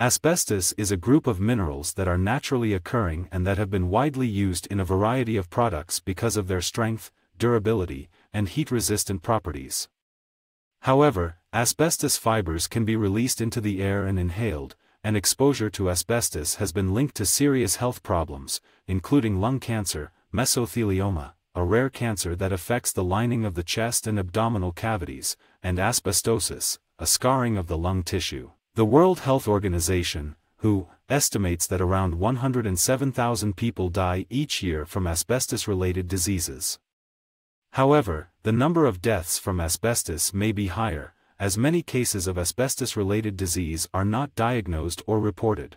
Asbestos is a group of minerals that are naturally occurring and that have been widely used in a variety of products because of their strength, durability, and heat-resistant properties. However, asbestos fibers can be released into the air and inhaled, and exposure to asbestos has been linked to serious health problems, including lung cancer, mesothelioma, a rare cancer that affects the lining of the chest and abdominal cavities, and asbestosis, a scarring of the lung tissue. The World Health Organization, WHO, estimates that around 107,000 people die each year from asbestos-related diseases. However, the number of deaths from asbestos may be higher, as many cases of asbestos-related disease are not diagnosed or reported.